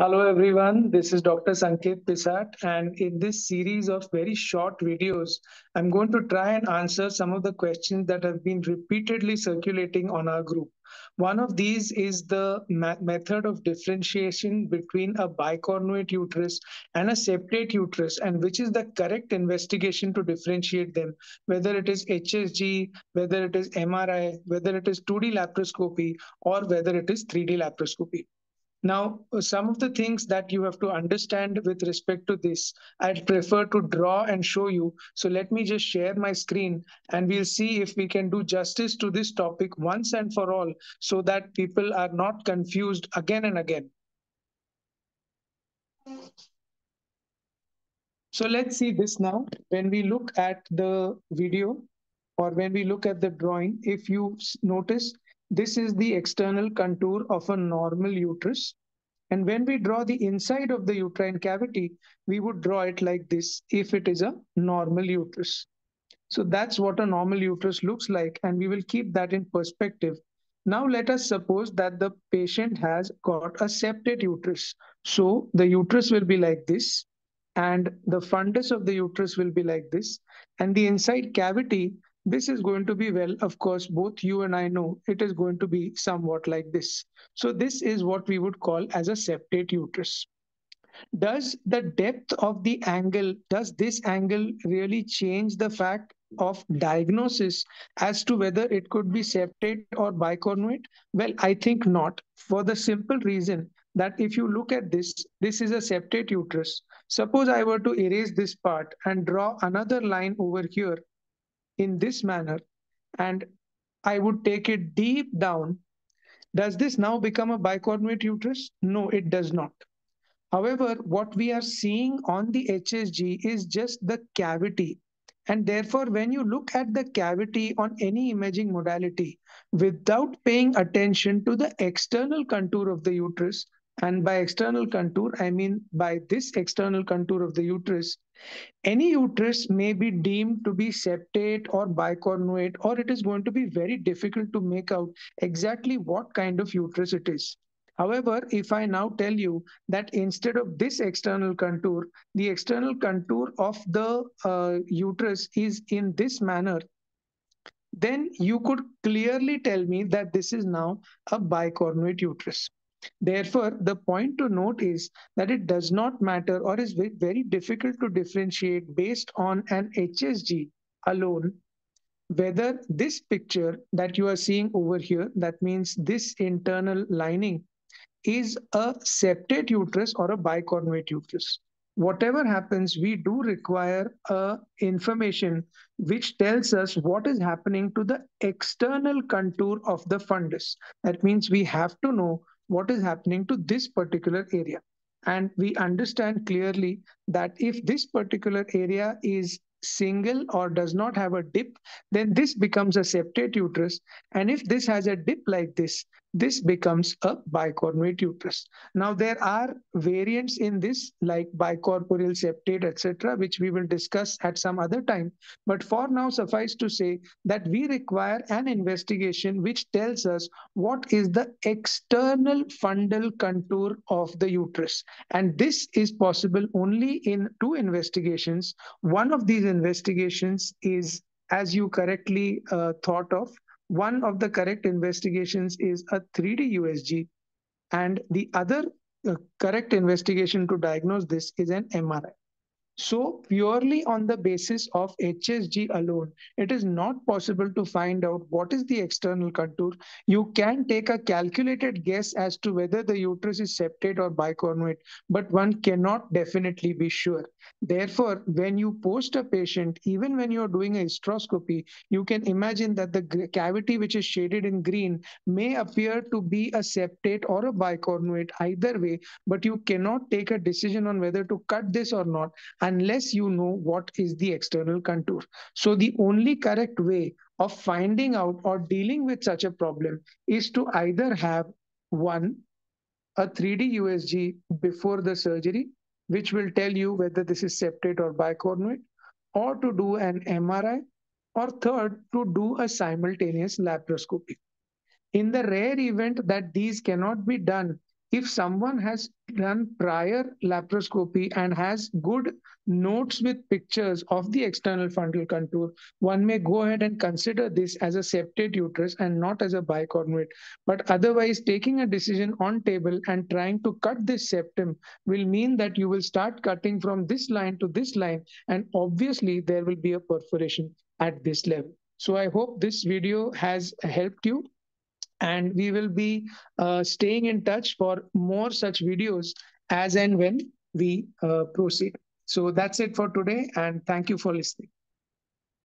Hello everyone, this is Dr. Sanket Pisat and in this series of very short videos, I'm going to try and answer some of the questions that have been repeatedly circulating on our group. One of these is the method of differentiation between a bicornuate uterus and a septate uterus and which is the correct investigation to differentiate them, whether it is HSG, whether it is MRI, whether it is 2D laparoscopy or whether it is 3D laparoscopy. Now, some of the things that you have to understand with respect to this, I'd prefer to draw and show you. So let me just share my screen and we'll see if we can do justice to this topic once and for all so that people are not confused again and again. So let's see this now. When we look at the video or when we look at the drawing, if you notice, this is the external contour of a normal uterus. And when we draw the inside of the uterine cavity, we would draw it like this if it is a normal uterus. So that's what a normal uterus looks like, and we will keep that in perspective. Now let us suppose that the patient has got a septate uterus. So the uterus will be like this, and the fundus of the uterus will be like this, and the inside cavity this is going to be, well, of course, both you and I know it is going to be somewhat like this. So this is what we would call as a septate uterus. Does the depth of the angle, does this angle really change the fact of diagnosis as to whether it could be septate or bicornuate? Well, I think not, for the simple reason that if you look at this, this is a septate uterus. Suppose I were to erase this part and draw another line over here in this manner and I would take it deep down, does this now become a bicornuate uterus? No, it does not. However, what we are seeing on the HSG is just the cavity. And therefore, when you look at the cavity on any imaging modality, without paying attention to the external contour of the uterus, and by external contour, I mean by this external contour of the uterus, any uterus may be deemed to be septate or bicornuate, or it is going to be very difficult to make out exactly what kind of uterus it is. However, if I now tell you that instead of this external contour, the external contour of the uh, uterus is in this manner, then you could clearly tell me that this is now a bicornuate uterus. Therefore, the point to note is that it does not matter or is very, difficult to differentiate based on an HSG alone whether this picture that you are seeing over here, that means this internal lining, is a septate uterus or a bicornuate uterus. Whatever happens, we do require a information which tells us what is happening to the external contour of the fundus. That means we have to know what is happening to this particular area. And we understand clearly that if this particular area is single or does not have a dip, then this becomes a septate uterus. And if this has a dip like this, this becomes a bicornuate uterus. Now, there are variants in this like bicorporeal septate, etc., which we will discuss at some other time. But for now, suffice to say that we require an investigation which tells us what is the external fundal contour of the uterus. And this is possible only in two investigations. One of these investigations is, as you correctly uh, thought of, one of the correct investigations is a 3D USG, and the other uh, correct investigation to diagnose this is an MRI. So purely on the basis of HSG alone, it is not possible to find out what is the external contour. You can take a calculated guess as to whether the uterus is septate or bicornuate, but one cannot definitely be sure. Therefore, when you post a patient, even when you're doing a hysteroscopy, you can imagine that the cavity which is shaded in green may appear to be a septate or a bicornuate either way, but you cannot take a decision on whether to cut this or not unless you know what is the external contour. So the only correct way of finding out or dealing with such a problem is to either have one, a 3D USG before the surgery, which will tell you whether this is septate or bicornuate, or to do an MRI, or third, to do a simultaneous laparoscopy. In the rare event that these cannot be done if someone has done prior laparoscopy and has good notes with pictures of the external fundal contour, one may go ahead and consider this as a septate uterus and not as a bicornuate. But otherwise, taking a decision on table and trying to cut this septum will mean that you will start cutting from this line to this line, and obviously there will be a perforation at this level. So I hope this video has helped you and we will be uh, staying in touch for more such videos as and when we uh, proceed. So that's it for today and thank you for listening.